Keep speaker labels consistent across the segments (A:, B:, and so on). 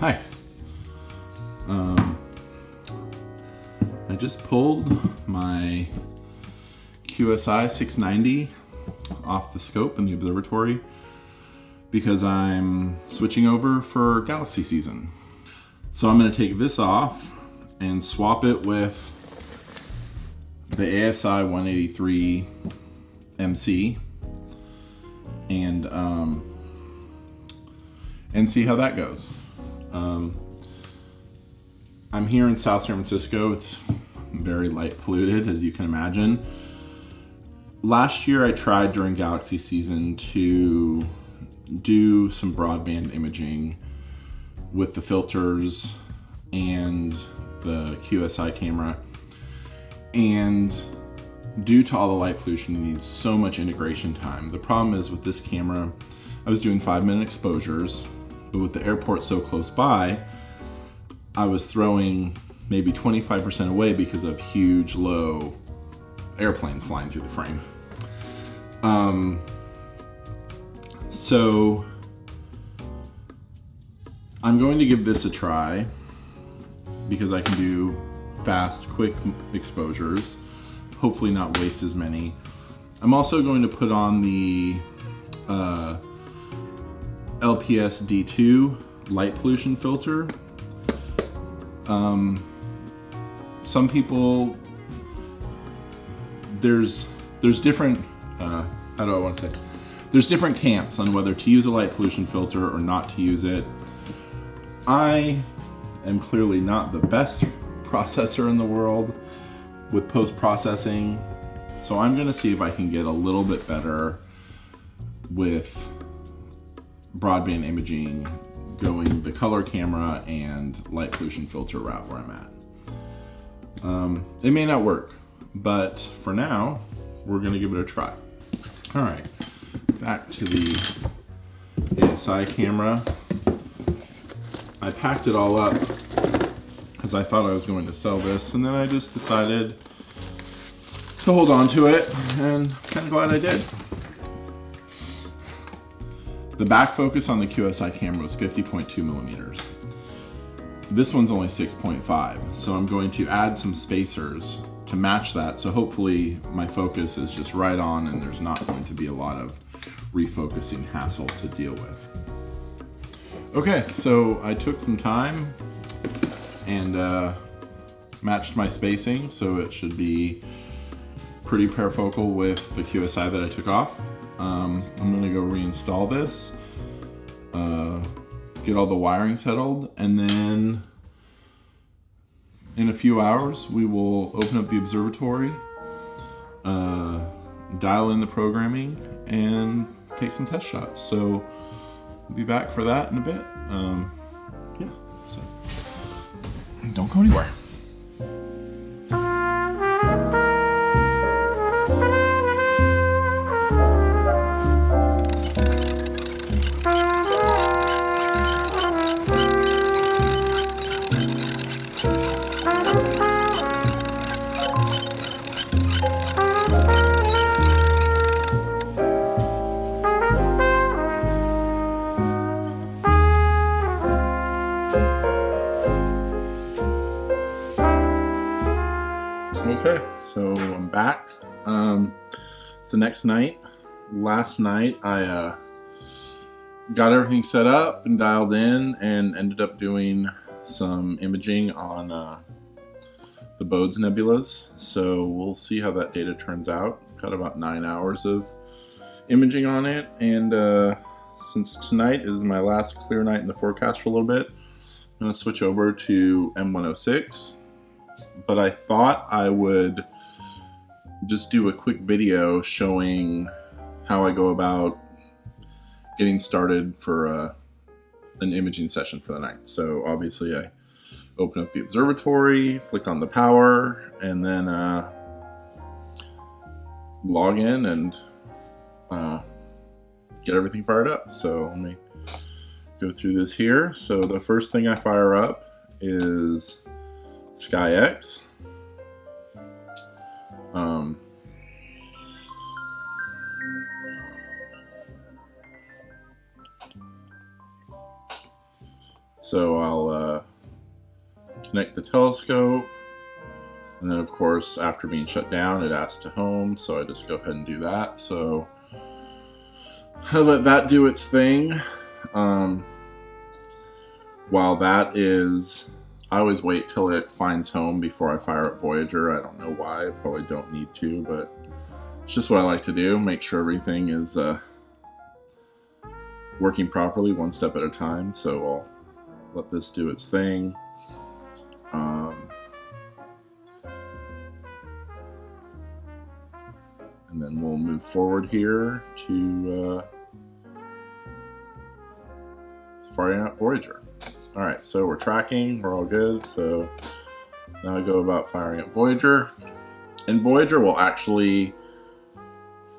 A: Hi. Um, I just pulled my QSI 690 off the scope in the observatory because I'm switching over for galaxy season. So I'm gonna take this off and swap it with the ASI 183 MC and um, and see how that goes. Um, I'm here in South San Francisco. It's very light polluted, as you can imagine. Last year I tried during Galaxy season to do some broadband imaging with the filters and the QSI camera. And due to all the light pollution, it needs so much integration time. The problem is with this camera, I was doing five minute exposures, with the airport so close by, I was throwing maybe 25% away because of huge low airplanes flying through the frame. Um, so I'm going to give this a try because I can do fast, quick exposures, hopefully not waste as many. I'm also going to put on the uh, LPS D2 light pollution filter. Um, some people, there's, there's different, uh, how do I want to say? There's different camps on whether to use a light pollution filter or not to use it. I am clearly not the best processor in the world with post-processing, so I'm gonna see if I can get a little bit better with broadband imaging going the color camera and light pollution filter route where I'm at. Um, it may not work, but for now, we're gonna give it a try. All right, back to the ASI camera. I packed it all up because I thought I was going to sell this and then I just decided to hold on to it and I'm kind of glad I did. The back focus on the QSI camera was 50.2 millimeters. This one's only 6.5, so I'm going to add some spacers to match that. So hopefully my focus is just right on and there's not going to be a lot of refocusing hassle to deal with. Okay, so I took some time and uh, matched my spacing so it should be pretty parafocal with the QSI that I took off. Um, I'm gonna go reinstall this, uh, get all the wiring settled, and then in a few hours we will open up the observatory, uh, dial in the programming, and take some test shots. So we'll be back for that in a bit. Um, yeah, so don't go anywhere. Next night. Last night I uh, got everything set up and dialed in and ended up doing some imaging on uh, the Bode's nebulas. So we'll see how that data turns out. Got about nine hours of imaging on it. And uh, since tonight is my last clear night in the forecast for a little bit, I'm gonna switch over to M106 but I thought I would just do a quick video showing how I go about getting started for uh, an imaging session for the night. So obviously I open up the observatory, flick on the power, and then uh, log in and uh, get everything fired up. So let me go through this here. So the first thing I fire up is SkyX. Um, So I'll uh, connect the telescope. And then of course, after being shut down, it asks to home. So I just go ahead and do that. So I let that do its thing. Um, while that is, I always wait till it finds home before I fire up Voyager. I don't know why, I probably don't need to, but it's just what I like to do. Make sure everything is uh, working properly one step at a time. So I'll let this do its thing. Um, and then we'll move forward here to uh, firing out Voyager. All right, so we're tracking, we're all good. So now I go about firing up Voyager. And Voyager will actually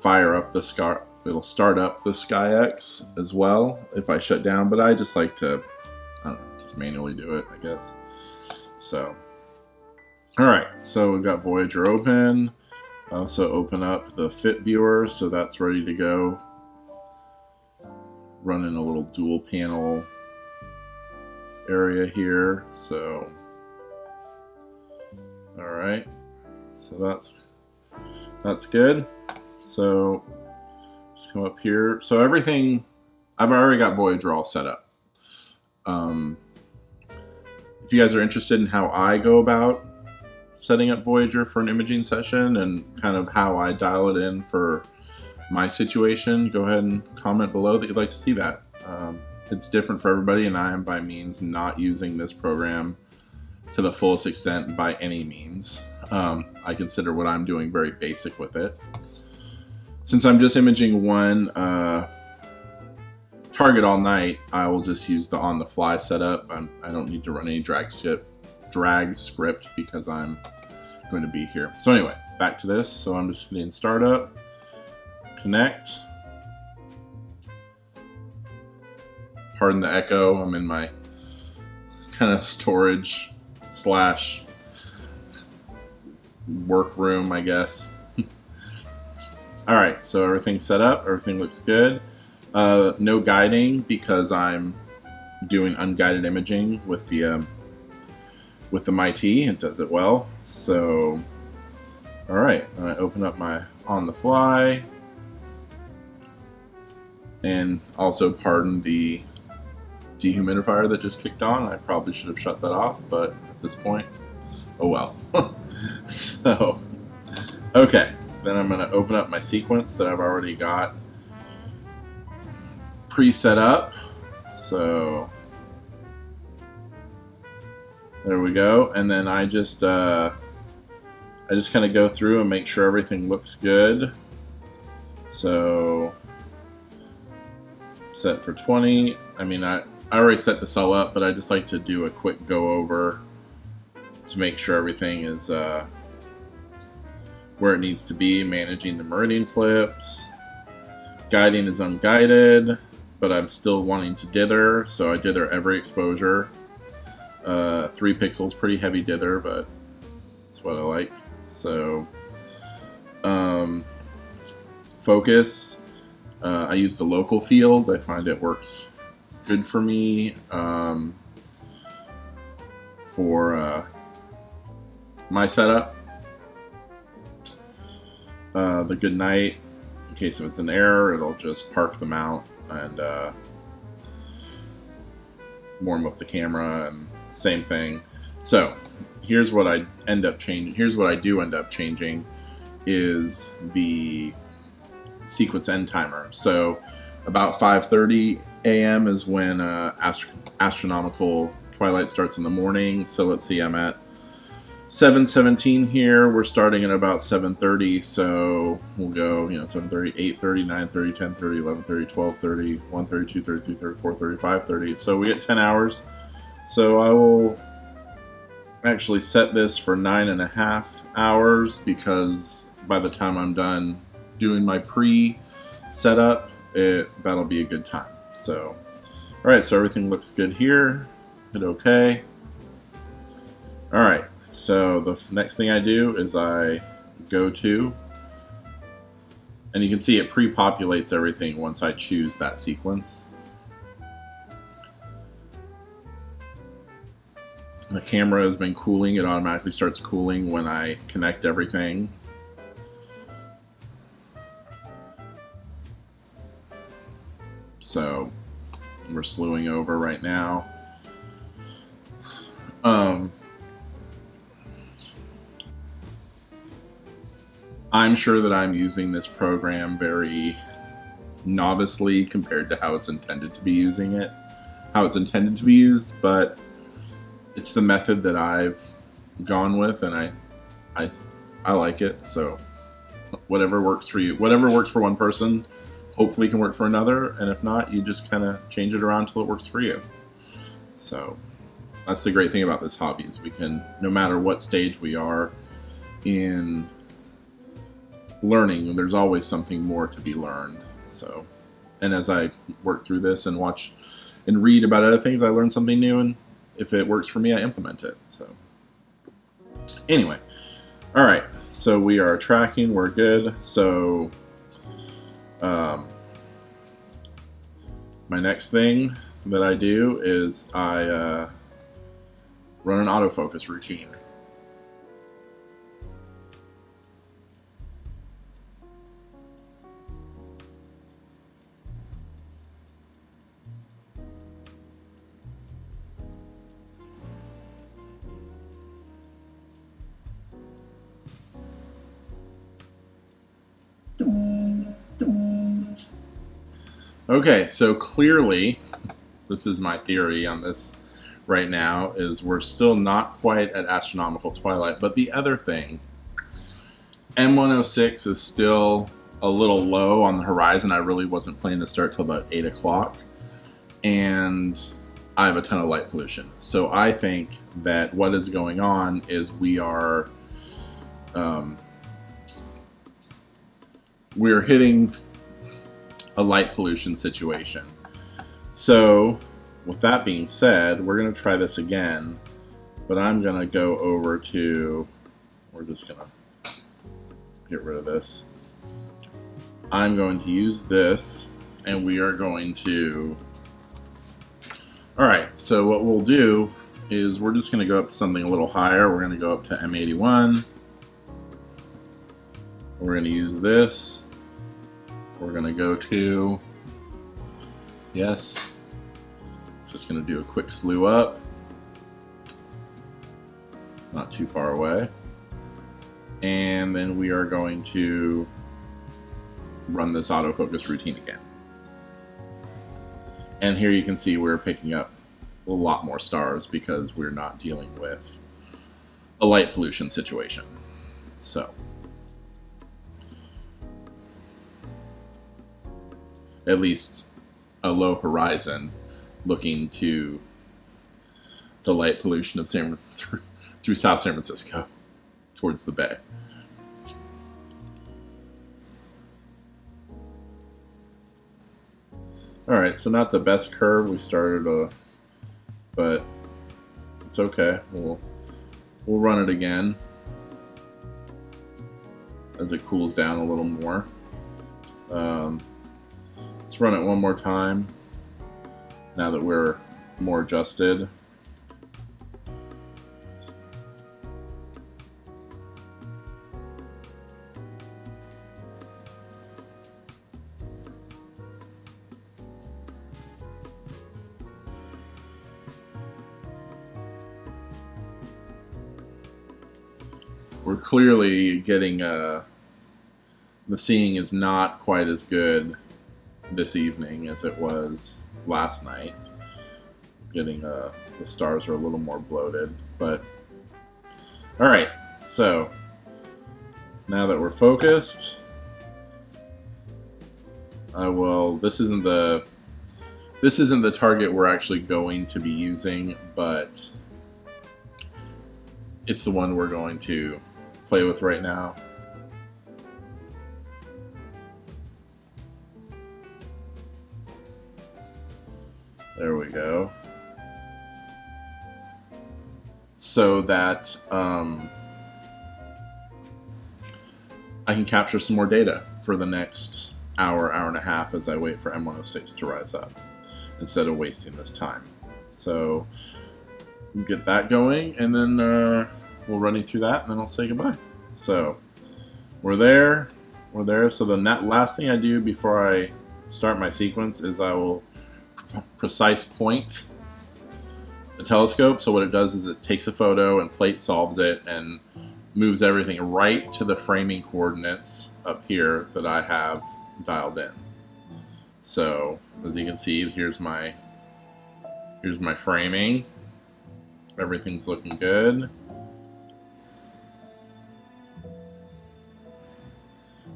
A: fire up the Sky, it'll start up the SkyX as well if I shut down, but I just like to, know, just manually do it, I guess. So, all right, so we've got Voyager open. I Also open up the Fit Viewer, so that's ready to go. Running a little dual panel area here, so all right, so that's that's good. So let's come up here. So everything, I've already got Voyager all set up. Um, if you guys are interested in how I go about setting up Voyager for an imaging session and kind of how I dial it in for my situation, go ahead and comment below that you'd like to see that. Um, it's different for everybody and I am by means not using this program to the fullest extent by any means. Um, I consider what I'm doing very basic with it. Since I'm just imaging one uh, target all night, I will just use the on-the-fly setup. I'm, I do not need to run any DragScript, drag script because I'm going to be here. So anyway, back to this. So I'm just hitting startup, connect. Pardon the echo. I'm in my kind of storage slash workroom, I guess. All right, so everything's set up, everything looks good. Uh, no guiding because I'm doing unguided imaging with the um, with the MyT. It does it well. So, all right, I open up my on the fly, and also pardon the dehumidifier that just kicked on. I probably should have shut that off, but at this point, oh well. so, okay. Then I'm to open up my sequence that I've already got pre-set up. So there we go. And then I just uh, I just kind of go through and make sure everything looks good. So set for 20. I mean, I, I already set this all up, but I just like to do a quick go over to make sure everything is uh, where it needs to be, managing the meridian flips. Guiding is unguided, but I'm still wanting to dither, so I dither every exposure. Uh, three pixels, pretty heavy dither, but that's what I like. So, um, focus, uh, I use the local field. I find it works good for me um, for uh, my setup uh, the good night. In case if it's an error, it'll just park the mount and uh, warm up the camera and same thing. So here's what I end up changing. Here's what I do end up changing is the sequence end timer. So about 5.30 a.m. is when uh, astro astronomical twilight starts in the morning. So let's see, I'm at 717 here. We're starting at about 730, so we'll go, you know, 730, 830, 930, 1030, 1130, 1230, 130, 230, 330, 430, 530. So we get 10 hours. So I will actually set this for nine and a half hours because by the time I'm done doing my pre-setup, that'll be a good time. So, all right, so everything looks good here. Hit OK. All right, so the next thing I do is I go to, and you can see it pre-populates everything once I choose that sequence. The camera has been cooling. It automatically starts cooling when I connect everything. So we're slewing over right now. Um, I'm sure that I'm using this program very novicely compared to how it's intended to be using it, how it's intended to be used, but it's the method that I've gone with and I I I like it. So whatever works for you, whatever works for one person, hopefully can work for another, and if not, you just kind of change it around until it works for you. So that's the great thing about this hobby is we can no matter what stage we are in learning, there's always something more to be learned. So, and as I work through this and watch and read about other things, I learn something new, and if it works for me, I implement it. So, anyway, all right. So we are tracking. We're good. So, um, my next thing that I do is I uh, run an autofocus routine. Okay, so clearly, this is my theory on this right now, is we're still not quite at astronomical twilight. But the other thing, M106 is still a little low on the horizon. I really wasn't planning to start till about 8 o'clock. And I have a ton of light pollution. So I think that what is going on is we are um, we're hitting a light pollution situation. So with that being said, we're going to try this again, but I'm going to go over to, we're just going to get rid of this. I'm going to use this and we are going to, all right, so what we'll do is we're just going to go up to something a little higher. We're going to go up to M81. We're going to use this. We're going to go to, yes, it's just going to do a quick slew up. Not too far away. And then we are going to run this autofocus routine again. And here you can see we're picking up a lot more stars because we're not dealing with a light pollution situation. So, at least a low horizon looking to the light pollution of San through, through South San Francisco towards the bay. All right, so not the best curve we started, uh, but it's okay. We'll we'll run it again as it cools down a little more. Um, run it one more time now that we're more adjusted. We're clearly getting, uh, the seeing is not quite as good this evening as it was last night. Getting uh, the stars are a little more bloated, but all right. So now that we're focused, I will. This isn't the this isn't the target we're actually going to be using, but it's the one we're going to play with right now. There we go. So that um, I can capture some more data for the next hour, hour and a half as I wait for M106 to rise up instead of wasting this time. So get that going, and then uh, we'll run you through that, and then I'll say goodbye. So we're there, we're there. So the last thing I do before I start my sequence is I will precise point the telescope. So what it does is it takes a photo and plate solves it and moves everything right to the framing coordinates up here that I have dialed in. So as you can see, here's my here's my framing. Everything's looking good.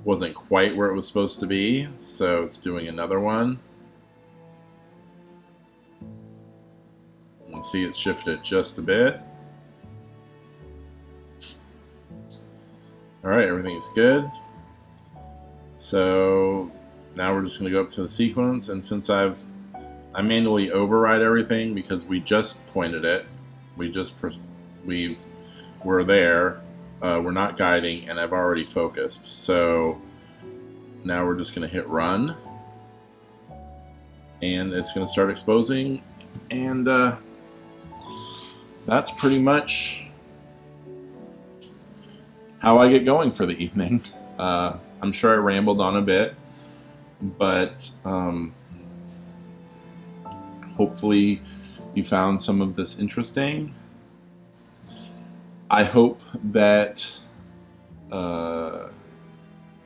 A: Wasn't quite where it was supposed to be, so it's doing another one. See it shifted just a bit. Alright, everything is good. So now we're just going to go up to the sequence, and since I've I manually override everything because we just pointed it, we just we've we're there, uh, we're not guiding, and I've already focused. So now we're just going to hit run, and it's going to start exposing, and uh, that's pretty much how I get going for the evening. Uh, I'm sure I rambled on a bit, but um, hopefully you found some of this interesting. I hope that uh,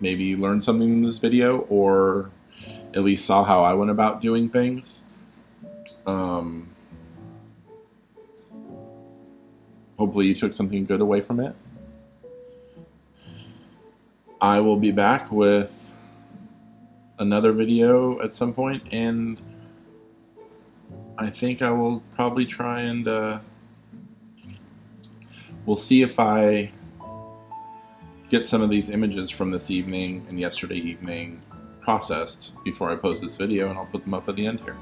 A: maybe you learned something in this video or at least saw how I went about doing things. Um, hopefully you took something good away from it. I will be back with another video at some point and I think I will probably try and uh, we'll see if I get some of these images from this evening and yesterday evening processed before I post this video and I'll put them up at the end here.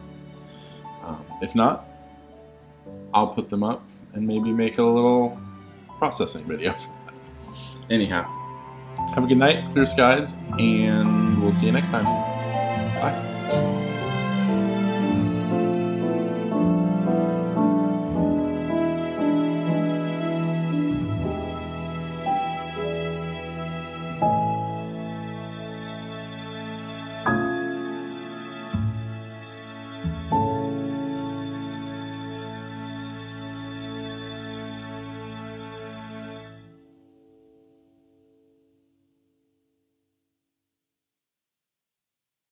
A: Um, if not, I'll put them up and maybe make a little processing video for that. Anyhow, have a good night, clear skies, and we'll see you next time. Bye.